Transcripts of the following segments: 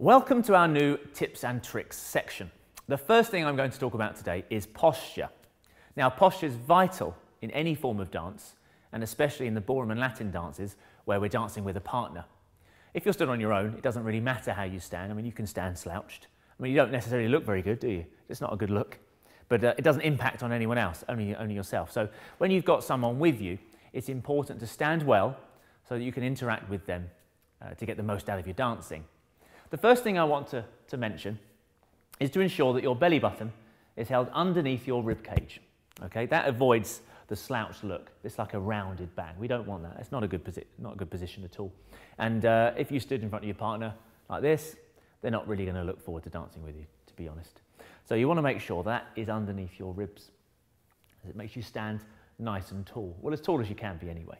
Welcome to our new tips and tricks section. The first thing I'm going to talk about today is posture. Now, posture is vital in any form of dance, and especially in the ballroom and Latin dances where we're dancing with a partner. If you're stood on your own, it doesn't really matter how you stand. I mean, you can stand slouched. I mean, you don't necessarily look very good, do you? It's not a good look. But uh, it doesn't impact on anyone else, only, only yourself. So when you've got someone with you, it's important to stand well so that you can interact with them uh, to get the most out of your dancing. The first thing I want to, to mention is to ensure that your belly button is held underneath your rib cage. Okay, that avoids the slouched look. It's like a rounded bang. We don't want that. It's not a good, posi- not a good position at all. And uh, if you stood in front of your partner like this, they're not really going to look forward to dancing with you, to be honest. So you want to make sure that is underneath your ribs. It makes you stand nice and tall. Well, as tall as you can be anyway.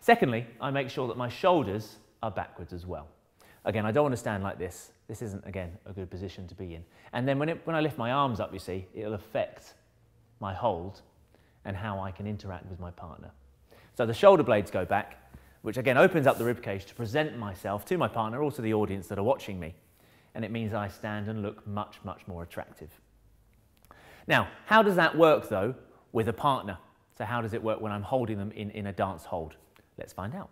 Secondly, I make sure that my shoulders are backwards as well. Again, I don't want to stand like this. This isn't, again, a good position to be in. And then when, it, when I lift my arms up, you see, it'll affect my hold and how I can interact with my partner. So the shoulder blades go back, which again opens up the ribcage to present myself to my partner, also the audience that are watching me. And it means I stand and look much, much more attractive. Now, how does that work though with a partner? So how does it work when I'm holding them in, in a dance hold? Let's find out.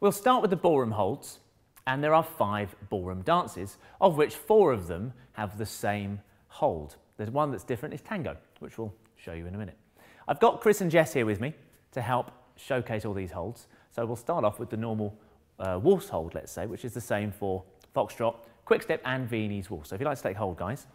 We'll start with the ballroom holds, and there are five ballroom dances, of which four of them have the same hold. There's one that's different, it's tango, which we'll show you in a minute. I've got Chris and Jess here with me to help showcase all these holds. So we'll start off with the normal uh, waltz hold, let's say, which is the same for foxtrot, quick step and Viennese waltz. So if you'd like to take hold, guys.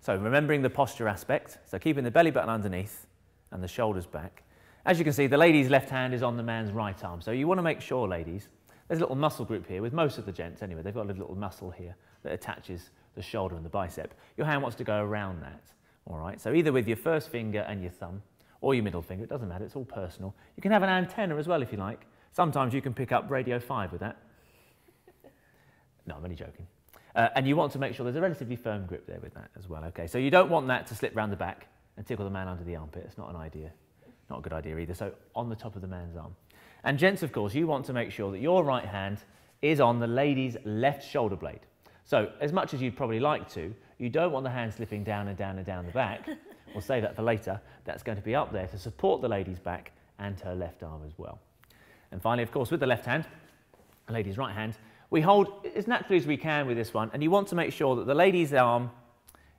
So remembering the posture aspect, so keeping the belly button underneath and the shoulders back. As you can see, the lady's left hand is on the man's right arm. So you want to make sure, ladies, there's a little muscle group here with most of the gents anyway. They've got a little muscle here that attaches the shoulder and the bicep. Your hand wants to go around that. All right, so either with your first finger and your thumb or your middle finger, it doesn't matter, it's all personal. You can have an antenna as well if you like. Sometimes you can pick up Radio 5 with that. No, I'm only joking. Uh, and you want to make sure there's a relatively firm grip there with that as well, okay? So you don't want that to slip round the back and tickle the man under the armpit. It's not an idea. Not a good idea either. So on the top of the man's arm. And gents, of course, you want to make sure that your right hand is on the lady's left shoulder blade. So as much as you'd probably like to, you don't want the hand slipping down and down and down the back. we'll save that for later. That's going to be up there to support the lady's back and her left arm as well. And finally, of course, with the left hand, the lady's right hand, we hold as naturally as we can with this one. And you want to make sure that the lady's arm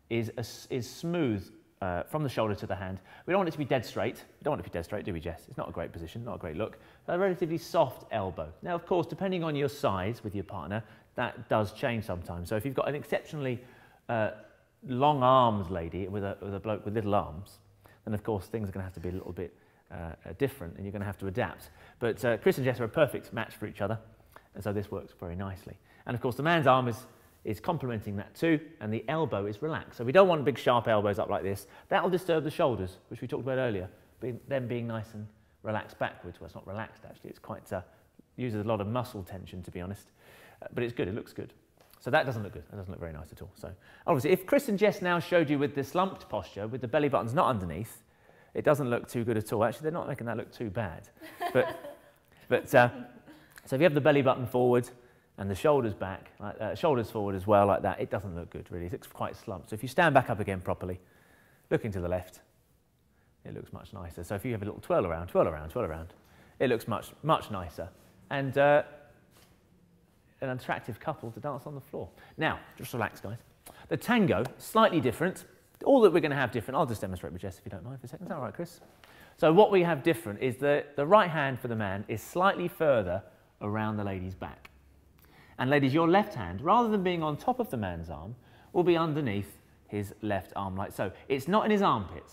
is, is smooth uh, from the shoulder to the hand. We don't want it to be dead straight. We don't want it to be dead straight, do we, Jess? It's not a great position, not a great look. A relatively soft elbow. Now, of course, depending on your size with your partner, that does change sometimes. So if you've got an exceptionally uh, long arms lady with a, with a bloke with little arms, then of course things are going to have to be a little bit uh, different and you're going to have to adapt. But uh, Chris and Jess are a perfect match for each other, and so this works very nicely. And of course, the man's arm is is complementing that too, and the elbow is relaxed. So we don't want big sharp elbows up like this. That will disturb the shoulders, which we talked about earlier, being, them being nice and relaxed backwards. Well, it's not relaxed actually, it's quite, uh, uses a lot of muscle tension to be honest, uh, but it's good, it looks good. So that doesn't look good, that doesn't look very nice at all. So obviously, if Chris and Jess now showed you with the slumped posture, with the belly buttons not underneath, it doesn't look too good at all. Actually, they're not making that look too bad. But, but uh, so if you have the belly button forward, and the shoulders back, uh, shoulders forward as well, like that, it doesn't look good really. It looks quite slumped. So if you stand back up again properly, looking to the left, it looks much nicer. So if you have a little twirl around, twirl around, twirl around, it looks much, much nicer. And uh, an attractive couple to dance on the floor. Now, just relax, guys. The tango, slightly different. All that we're going to have different, I'll just demonstrate with Jess if you don't mind for a second. Is that all right, Chris? So what we have different is that the right hand for the man is slightly further around the lady's back. And ladies, your left hand, rather than being on top of the man's arm, will be underneath his left arm like so. It's not in his armpit.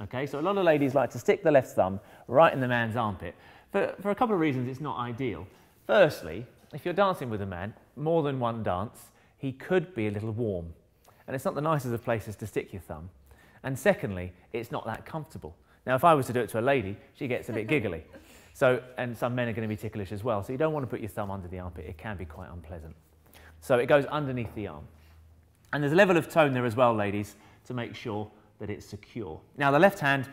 Okay, so a lot of ladies like to stick the left thumb right in the man's armpit. For, for a couple of reasons, it's not ideal. Firstly, if you're dancing with a man, more than one dance, he could be a little warm. And it's not the nicest of places to stick your thumb. And secondly, it's not that comfortable. Now, if I was to do it to a lady, she gets a bit giggly. So, and some men are going to be ticklish as well. So you don't want to put your thumb under the armpit. It can be quite unpleasant. So it goes underneath the arm. And there's a level of tone there as well, ladies, to make sure that it's secure. Now the left hand,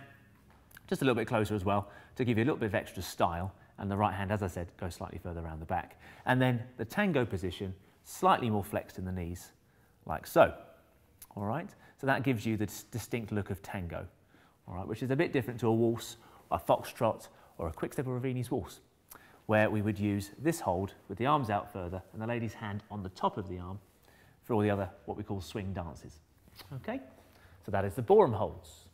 just a little bit closer as well, to give you a little bit of extra style and the right hand, as I said, goes slightly further around the back. And then the tango position, slightly more flexed in the knees, like so. All right, so that gives you the distinct look of tango, all right, which is a bit different to a waltz, a foxtrot, or a quick step or a Viennese waltz, where we would use this hold with the arms out further and the lady's hand on the top of the arm for all the other, what we call swing dances. Okay, so that is the ballroom holds.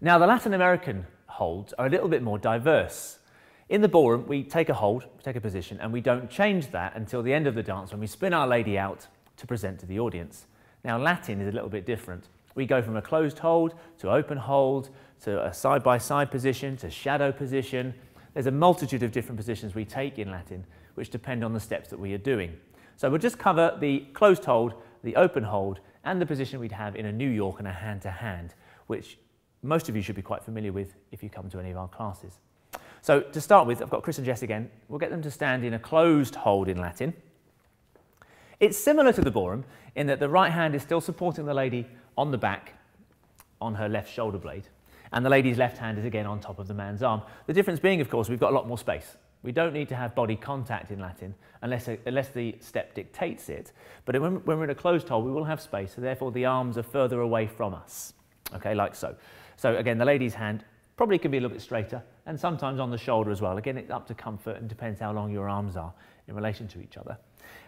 Now, the Latin American holds are a little bit more diverse. In the ballroom, we take a hold, we take a position, and we don't change that until the end of the dance when we spin our lady out to present to the audience. Now, Latin is a little bit different. We go from a closed hold to open hold to a side-by-side -side position to shadow position. There's a multitude of different positions we take in Latin, which depend on the steps that we are doing. So we'll just cover the closed hold, the open hold, and the position we'd have in a New York and a hand-to-hand, -hand, which most of you should be quite familiar with if you come to any of our classes. So to start with, I've got Chris and Jess again. We'll get them to stand in a closed hold in Latin. It's similar to the ballroom in that the right hand is still supporting the lady on the back on her left shoulder blade, and the lady's left hand is again on top of the man's arm. The difference being, of course, we've got a lot more space. We don't need to have body contact in Latin unless, uh, unless the step dictates it. But when, when we're in a closed hold, we will have space, so therefore the arms are further away from us, okay, like so. So again, the lady's hand probably can be a little bit straighter and sometimes on the shoulder as well. Again, it's up to comfort and depends how long your arms are in relation to each other.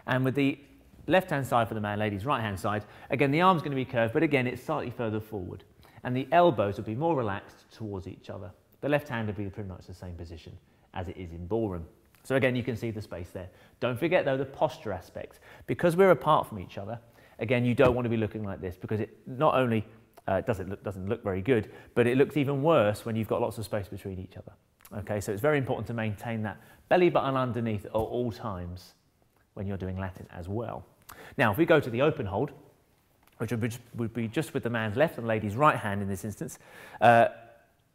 And with the left-hand side for the man, lady's right-hand side, again, the arm's going to be curved, but again, it's slightly further forward. And the elbows will be more relaxed towards each other. The left hand will be pretty much the same position as it is in ballroom. So again, you can see the space there. Don't forget though the posture aspect. Because we're apart from each other, again, you don't want to be looking like this because it not only uh, doesn't, look, doesn't look very good, but it looks even worse when you've got lots of space between each other. Okay, so it's very important to maintain that belly button underneath at all times when you're doing Latin as well. Now, if we go to the open hold, which would be, just with the man's left and lady's right hand in this instance, uh,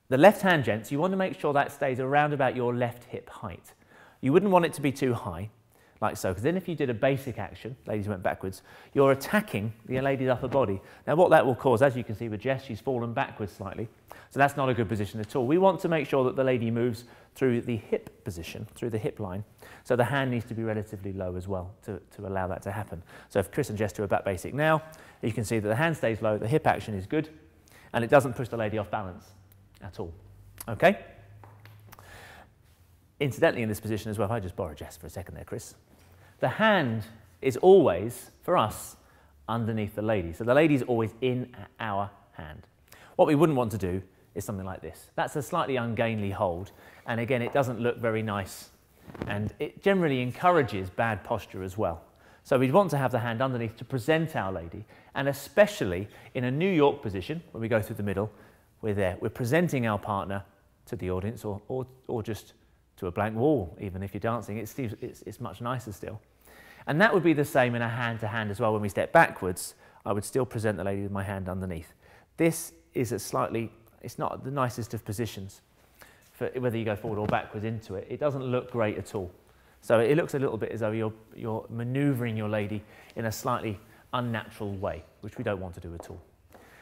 the left hand, gents, you want to make sure that stays around about your left hip height. You wouldn't want it to be too high, like so, because then if you did a basic action, ladies went backwards, you're attacking the lady's upper body. Now what that will cause, as you can see with Jess, she's fallen backwards slightly. So that's not a good position at all. We want to make sure that the lady moves through the hip position, through the hip line. So the hand needs to be relatively low as well to, to allow that to happen. So if Chris and Jess do a back basic now, you can see that the hand stays low, the hip action is good, and it doesn't push the lady off balance at all. Okay? Incidentally, in this position as well, if I just borrow Jess for a second there, Chris, the hand is always, for us, underneath the lady. So the lady is always in our hand. What we wouldn't want to do is something like this. That's a slightly ungainly hold, and again, it doesn't look very nice, and it generally encourages bad posture as well. So we'd want to have the hand underneath to present our lady, and especially in a New York position, when we go through the middle, we're there. We're presenting our partner to the audience or, or, or just to a blank wall, even if you're dancing. It's, it's, it's much nicer still. And that would be the same in a hand-to-hand -hand as well. When we step backwards, I would still present the lady with my hand underneath. This is a slightly, it's not the nicest of positions for whether you go forward or backwards into it. It doesn't look great at all. So it looks a little bit as though you're, you're maneuvering your lady in a slightly unnatural way, which we don't want to do at all.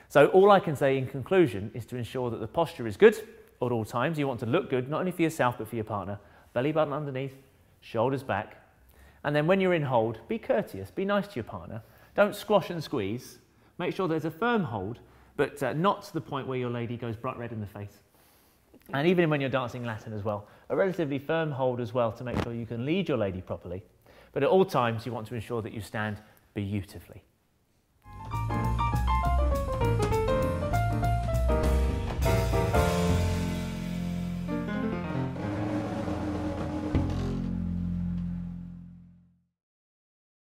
So all I can say in conclusion is to ensure that the posture is good at all times. You want to look good, not only for yourself, but for your partner. Belly button underneath, shoulders back. And then when you're in hold, be courteous, be nice to your partner. Don't squash and squeeze. Make sure there's a firm hold, but uh, not to the point where your lady goes bright red in the face. And even when you're dancing Latin as well, a relatively firm hold as well to make sure you can lead your lady properly. But at all times, you want to ensure that you stand beautifully.